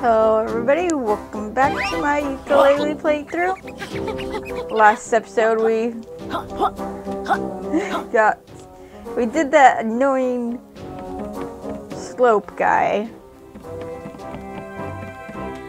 Hello everybody, welcome back to my Yooka-Laylee playthrough. Last episode we got we did that annoying slope guy.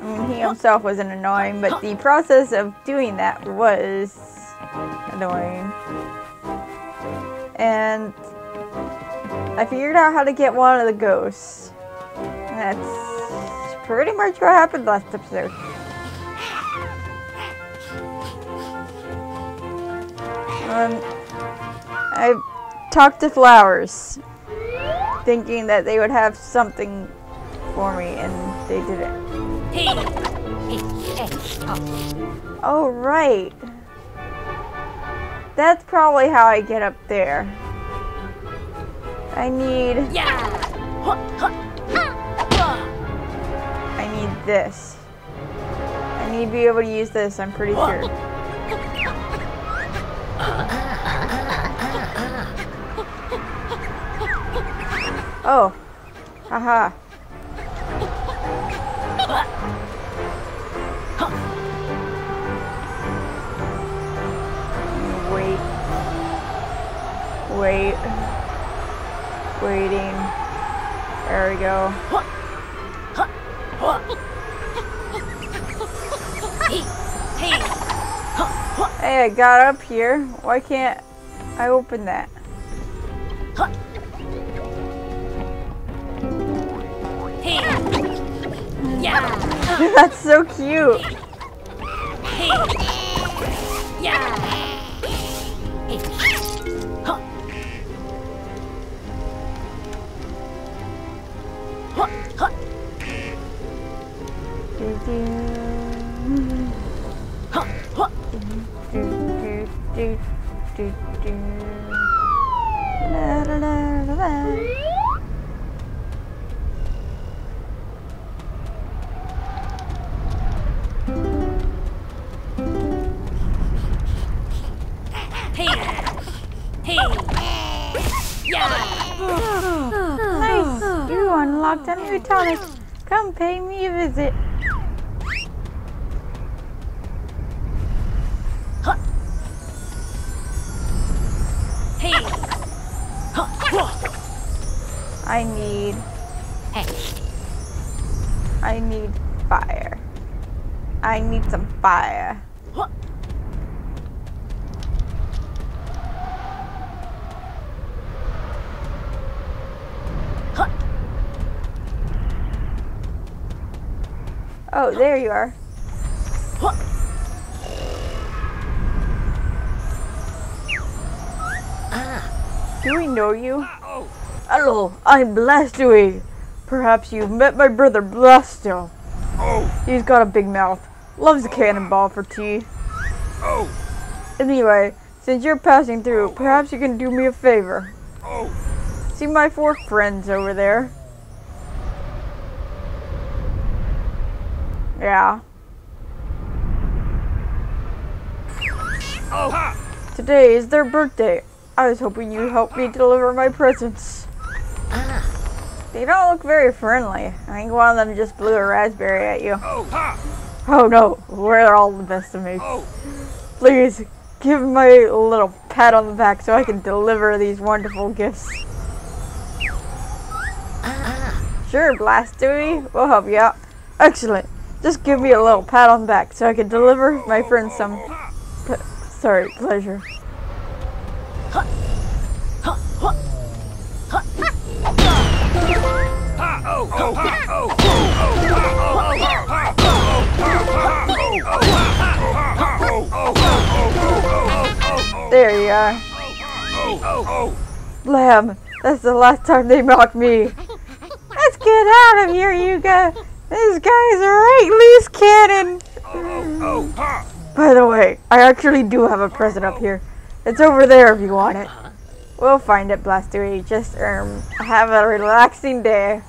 Mean, he himself wasn't annoying, but the process of doing that was annoying. And I figured out how to get one of the ghosts. And that's pretty much what happened last episode. Um, I talked to flowers, thinking that they would have something for me, and they didn't. Oh, right. That's probably how I get up there. I need... I need this. I need to be able to use this, I'm pretty sure. Oh. Haha. Wait. Wait. Waiting. There we go. I got up here. Why can't I open that? Hey. That's so cute. La, la, la, la, la. Nice! You unlocked a new. Come pay me a visit. Fire. Oh, there you are. Do we know you? Hello, I'm Blastoise. Perhaps you've met my brother Blasto. Oh, He's got a big mouth. Loves a cannonball for tea. oh, Anyway, since you're passing through, perhaps you can do me a favor. oh. See my four friends over there? Yeah. Oh, ha! Today is their birthday. I was hoping you'd help me deliver my presents. Ah. They don't look very friendly. I think one of them just blew a raspberry at you. Oh, ha! Oh no, we're all the best of mates. Oh, Please, give my little pat on the back so I can deliver these wonderful gifts. Sure, Blastoise, we'll help you out. Excellent. Just give me a little pat on the back so I can deliver my friends some, sorry, pleasure. There you are. Blam, that's the last time they mocked me. Let's get out of here, you guys. This guy's a right loose cannon. By the way, I actually do have a present up here. It's over there if you want it. We'll find it, Blastoise. Just um, have a relaxing day.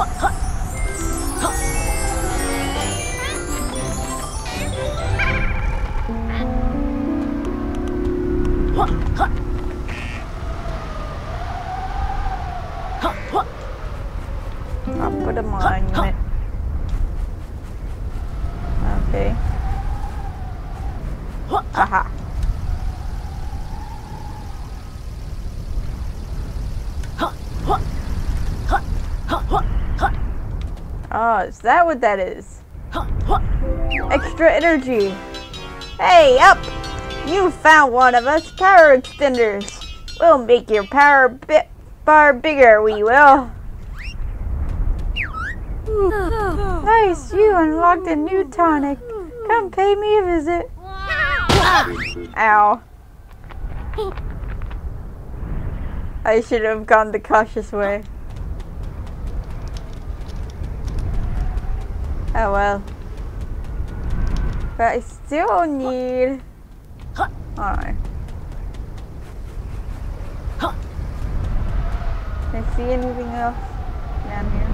Of is that what that is? Extra energy. Hey, up! You found one of us power extenders. We'll make your power bit bar bigger, we will. Nice, you unlocked a new tonic. Come pay me a visit. Ow. I should have gone the cautious way. Oh well. But I still need... Alright. Can I see anything else down here?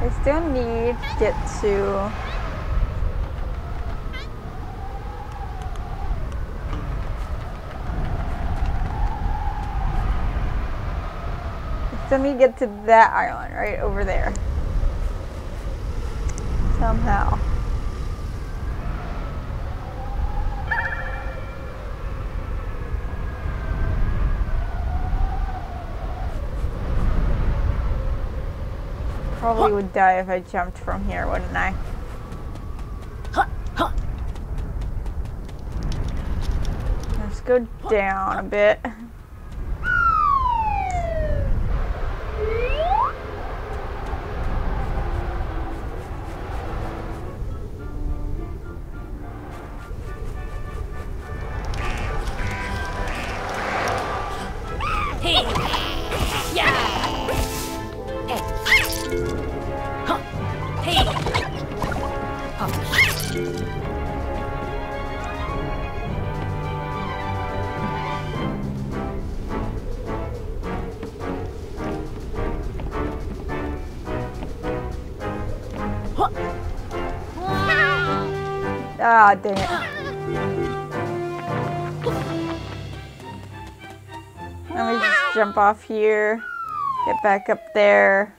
I still need to get to... I still need to get to that island right over there. Somehow. Probably would die if I jumped from here, wouldn't I? Let's go down a bit. Dang it. Let me just jump off here. Get back up there.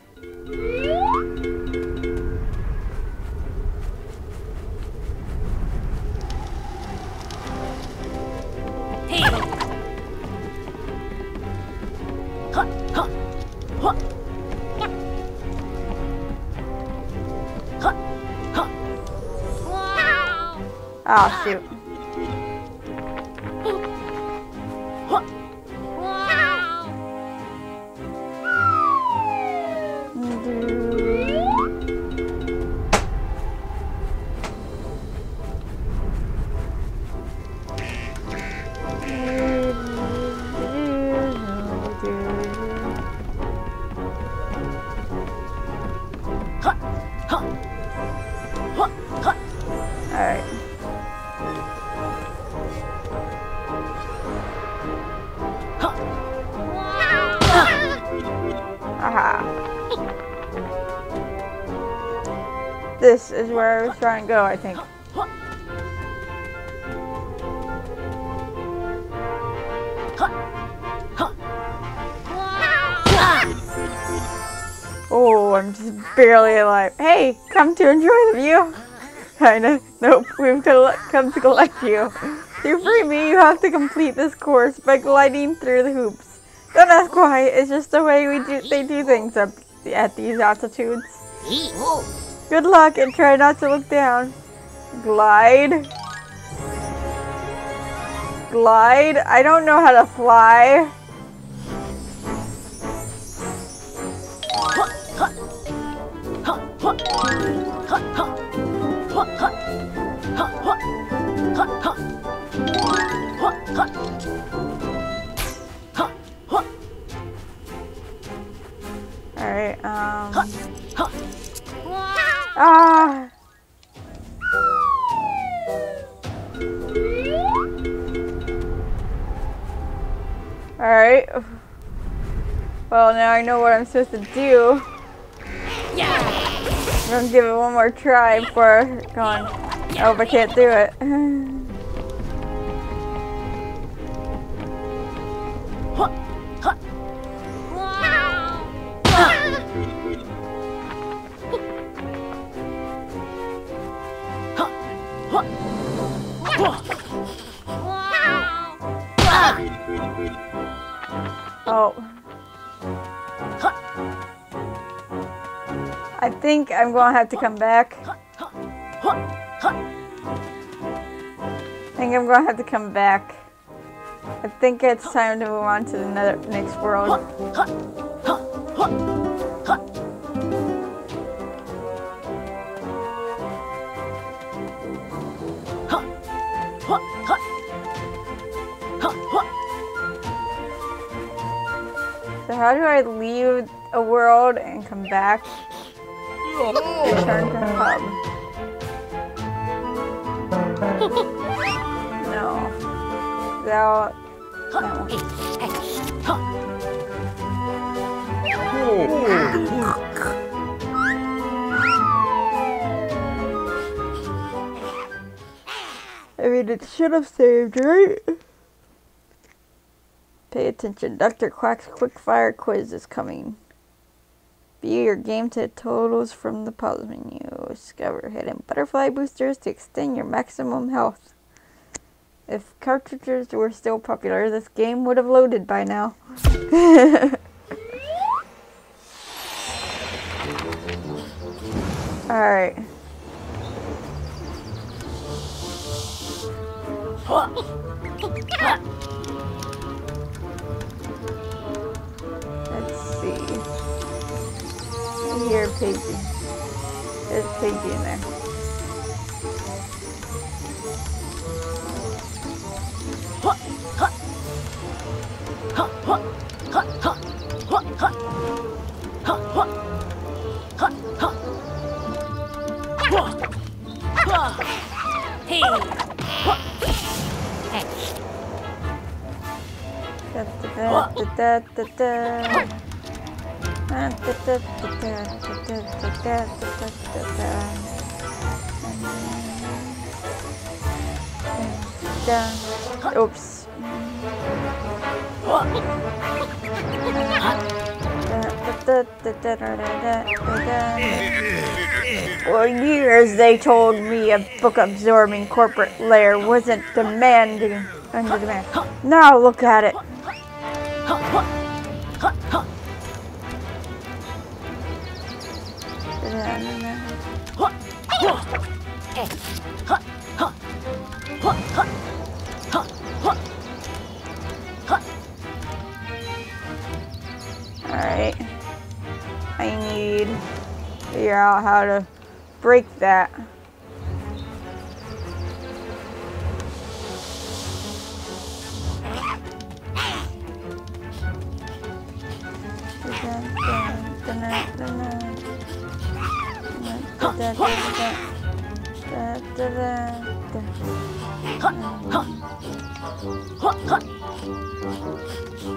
Oh, shoot. I to go, I think. Oh, I'm just barely alive. Hey, come to enjoy the view. Kinda. Nope, we've come to collect you. To free me, you have to complete this course by gliding through the hoops. Don't ask why, it's just the way we do they do things up at these altitudes. Good luck and try not to look down. Glide. Glide? I don't know how to fly. Alright, um. Ah! Alright. Well, now I know what I'm supposed to do. Yeah. I'm gonna give it one more try before going. I hope I can't do it. think I'm gonna have to come back. I think I'm gonna have to come back. I think it's time to move on to the next world. So how do I leave a world and come back? Return to hub. No. I mean, it should have saved, right? Pay attention. Dr. Quack's quickfire quiz is coming. View your game to totals from the pause menu. Discover hidden butterfly boosters to extend your maximum health. If cartridges were still popular, this game would have loaded by now. Oops. For years they told me a book absorbing corporate layer wasn't demanding under demand. Now look at it. Out how to break that.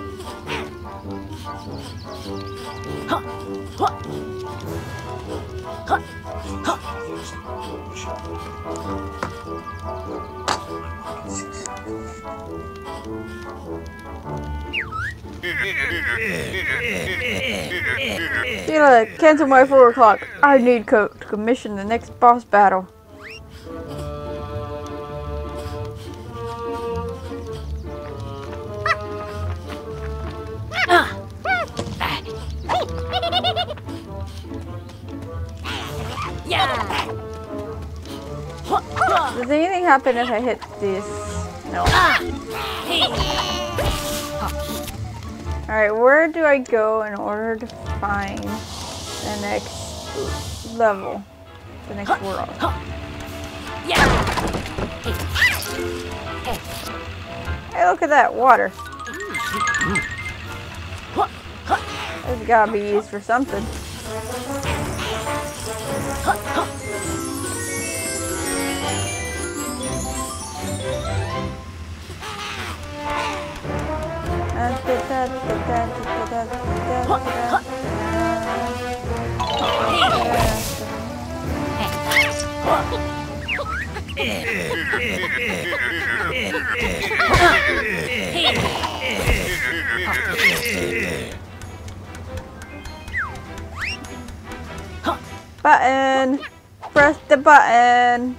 Sheila, cancel my 4 o'clock. I need co to commission the next boss battle. Does anything happen if I hit this? No. Alright, where do I go in order to find the next level? The next world? Hey, look at that, water. It's gotta be used for something. Button! Press the button!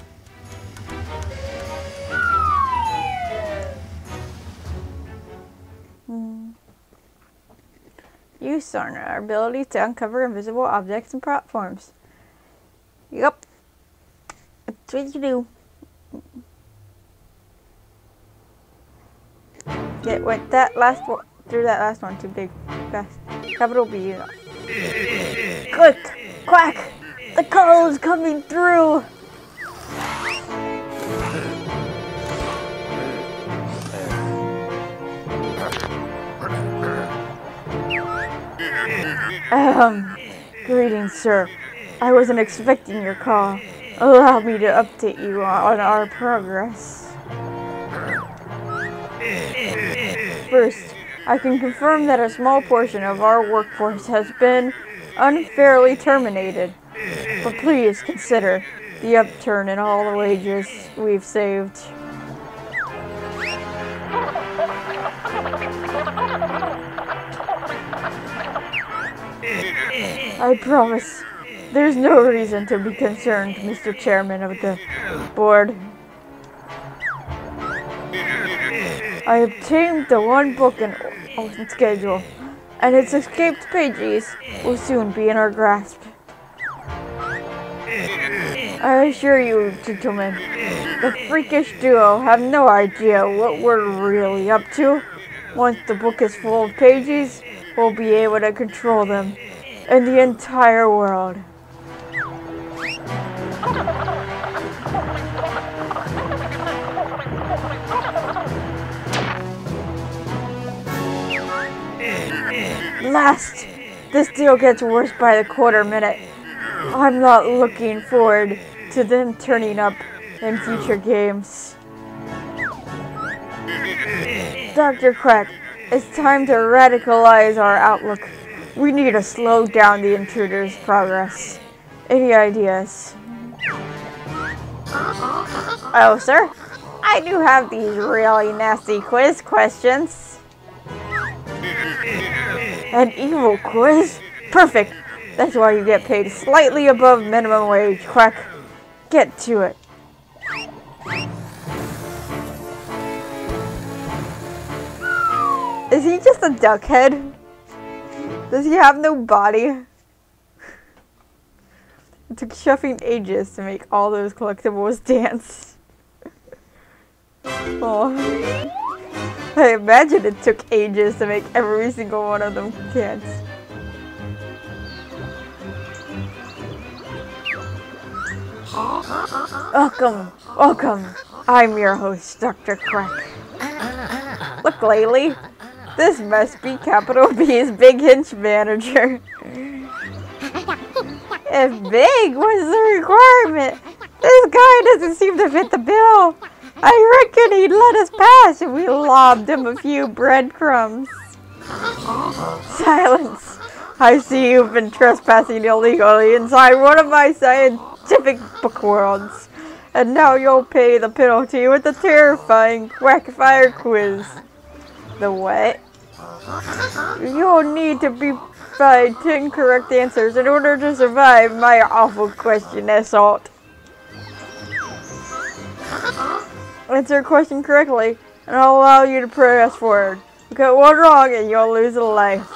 Use sonar, our ability to uncover invisible objects and platforms. Yup. That's what you do. Yeah, went that last one through that last one too big. Fast. Capital B. Quick! Quack! The call is coming through! Um, greetings, sir. I wasn't expecting your call. Allow me to update you on our progress. First, I can confirm that a small portion of our workforce has been unfairly terminated. But please consider the upturn in all the wages we've saved. I promise there's no reason to be concerned, Mr. Chairman of the board. I obtained the one book in on schedule, and its escaped pages will soon be in our grasp. I assure you, gentlemen, the freakish duo have no idea what we're really up to. Once the book is full of pages, we'll be able to control them and the entire world. Last, this deal gets worse by the quarter minute. I'm not looking forward to them turning up in future games. Dr. Quack, it's time to radicalize our outlook. We need to slow down the intruder's progress. Any ideas? Oh, sir, I do have these really nasty quiz questions. An evil quiz? Perfect. That's why you get paid slightly above minimum wage, Quack. Get to it. Is he just a duckhead? Does he have no body? It took Shuffing ages to make all those collectibles dance. oh. I imagine it took ages to make every single one of them dance. Welcome, welcome. I'm your host, Dr. Quack. Look, Laylee, this must be Capital B's Big Hinch manager. If big was the requirement, this guy doesn't seem to fit the bill. I reckon he'd let us pass if we lobbed him a few breadcrumbs. Silence. I see you've been trespassing illegally inside one of my scientific book worlds. And now you'll pay the penalty with the terrifying Quackfire quiz. The what? You'll need to be by 10 correct answers in order to survive my awful question assault. Answer a question correctly, and I'll allow you to press forward. You get one wrong, and you'll lose a life.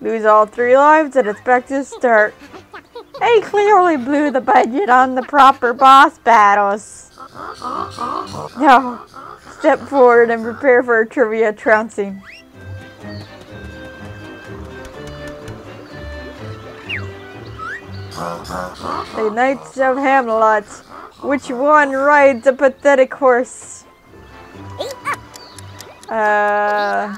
Lose all three lives, and it's back to start. They clearly blew the budget on the proper boss battles. Now, step forward and prepare for a trivia trouncing. The Knights of Hamlet. Which one rides a pathetic horse? Uh,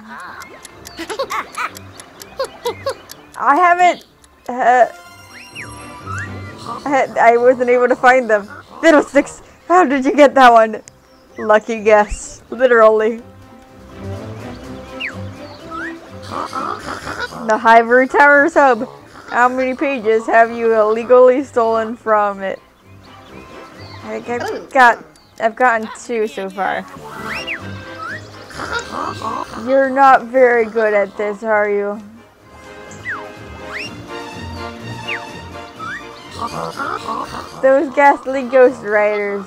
I haven't. Uh, I, wasn't able to find them. Fiddlesticks! How did you get that one? Lucky guess. Literally. The Hivory Towers Hub. How many pages have you illegally stolen from it? I think I've oh. got I've gotten two so far. You're not very good at this, are you? Those ghastly ghost writers.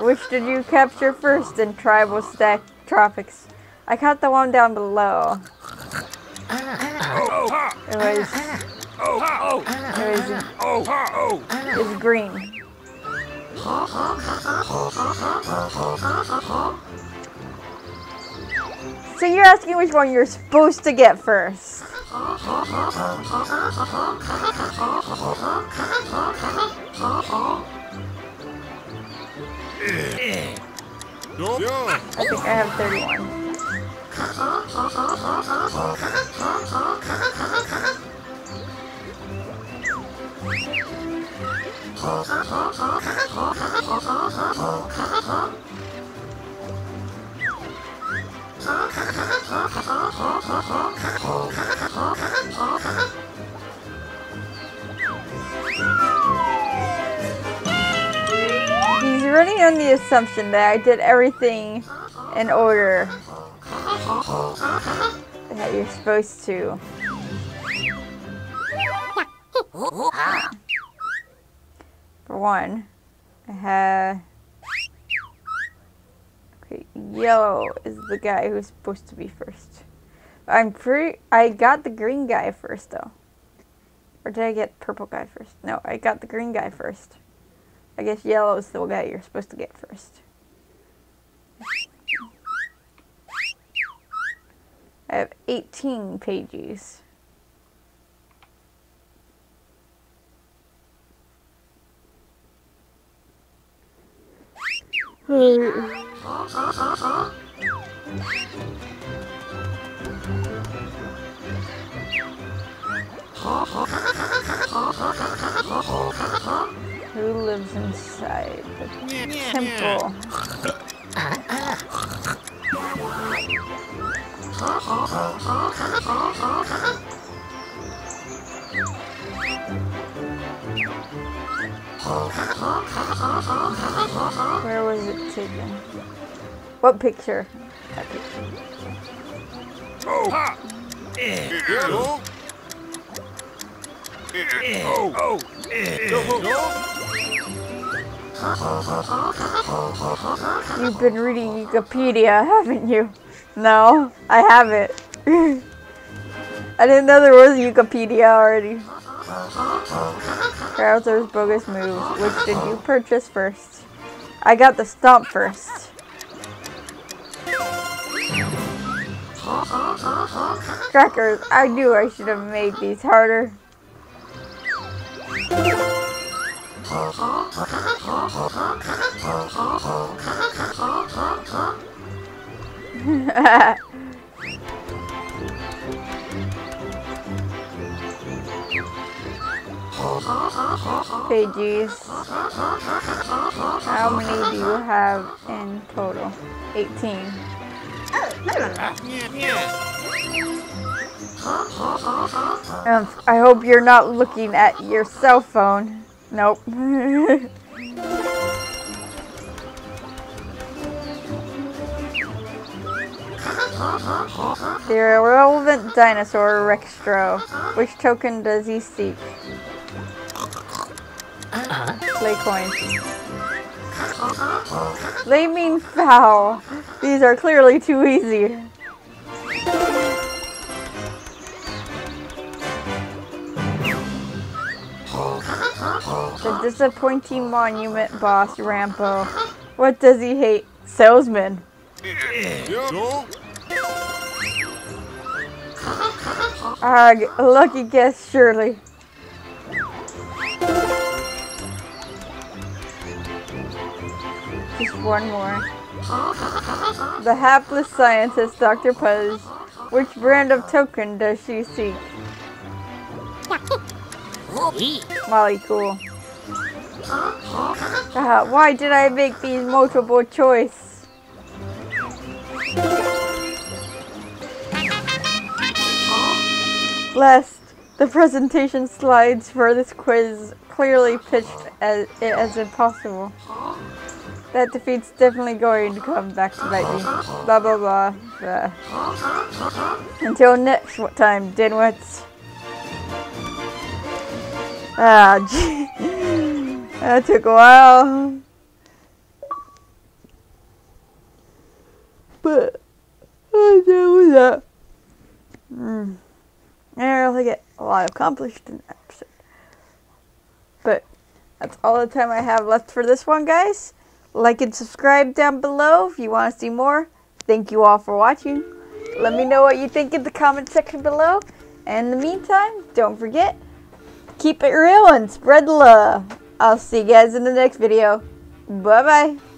Which did you capture first in Tribalstack Tropics? I caught the one down below. Ah, ah, ah. It was Oh, oh, oh, oh. it green. So you're asking which one you're supposed to get first. I think I have 31. He's running on the assumption that I did everything in order that you're supposed to. For one, I have. Okay, yellow is the guy who's supposed to be first. I'm pretty. I got the green guy first, though. Or did I get purple guy first? No, I got the green guy first. I guess yellow is the guy you're supposed to get first. I have 18 pages. Mm. Who lives inside the temple? Where was it taken? What picture? That picture. Oh. Oh. You've been reading Wikipedia, haven't you? No, I haven't. I didn't know there was Wikipedia already. Trowzer's bogus moves. Which did you purchase first? I got the stomp first. Crackers, I knew I should have made these harder. Pages. How many do you have in total? 18. Um, I hope you're not looking at your cell phone. Nope. the irrelevant dinosaur Rextro. Which token does he seek? Uh-huh. Play coin. They mean foul. These are clearly too easy. The disappointing monument boss, Rampo. What does he hate? Salesman. Ugh, lucky guess, surely. Just one more. The hapless scientist, Dr. Puzz. Which brand of token does she seek? Molly, cool. Uh, why did I make these multiple choice? Last, the presentation slides for this quiz clearly pitched as, it as impossible. That defeat's definitely going to come back to bite me. Blah blah blah. blah. Until next time, dinwits. Ah, gee. That took a while. But I know that. Mm. I really get a lot accomplished in that episode. But that's all the time I have left for this one, guys. Like and subscribe down below if you want to see more. Thank you all for watching. Let me know what you think in the comment section below. And in the meantime, don't forget, keep it real and spread love. I'll see you guys in the next video. Bye bye.